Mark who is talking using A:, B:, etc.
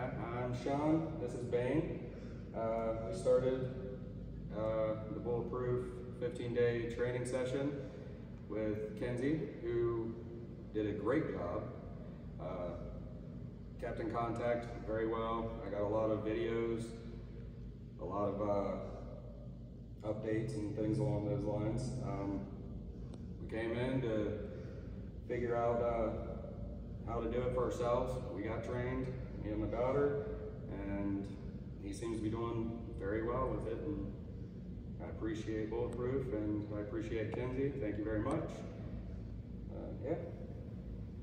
A: Hi, I'm Sean. This is Bane. Uh, we started uh, the Bulletproof 15-day training session with Kenzie, who did a great job. Uh, kept in contact very well. I got a lot of videos, a lot of uh, updates and things along those lines. Um, we came in to figure out uh, how to do it for ourselves. We got trained, me and my daughter, and he seems to be doing very well with it. And I appreciate Bulletproof and I appreciate Kenzie. Thank you very much.